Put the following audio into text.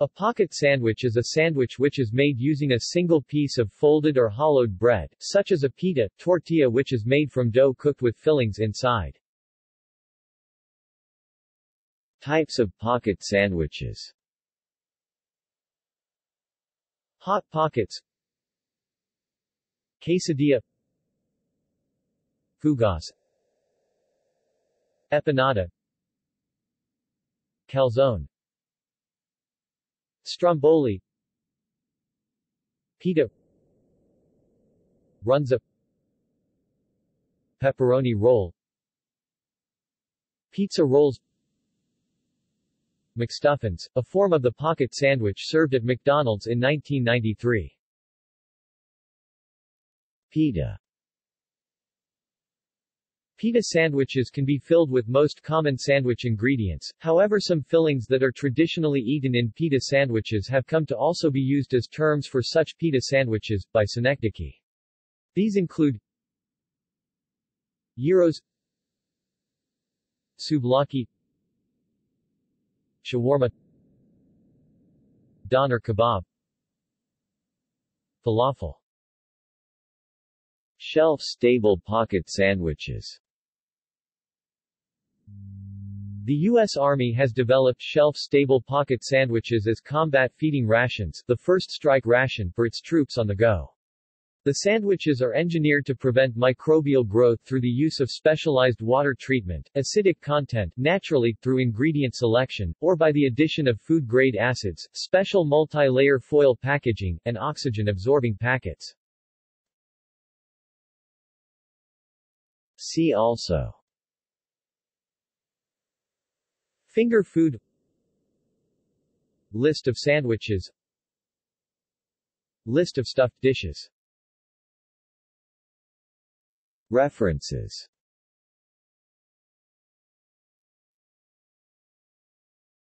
A pocket sandwich is a sandwich which is made using a single piece of folded or hollowed bread, such as a pita, tortilla which is made from dough cooked with fillings inside. Types of pocket sandwiches. Hot pockets. Quesadilla. Fugas. Empanada. Calzone Stromboli. Pita. Runza. Pepperoni roll. Pizza rolls. McStuffins, a form of the pocket sandwich served at McDonald's in 1993. Pita Pita sandwiches can be filled with most common sandwich ingredients, however some fillings that are traditionally eaten in pita sandwiches have come to also be used as terms for such pita sandwiches, by Synecdoche. These include Gyros Souvlaki Shawarma Doner kebab Falafel Shelf-stable pocket sandwiches The U.S. Army has developed shelf-stable pocket sandwiches as combat feeding rations, the first strike ration for its troops on the go. The sandwiches are engineered to prevent microbial growth through the use of specialized water treatment, acidic content naturally, through ingredient selection, or by the addition of food-grade acids, special multi-layer foil packaging, and oxygen-absorbing packets. See also Finger food. List of sandwiches. List of stuffed dishes. References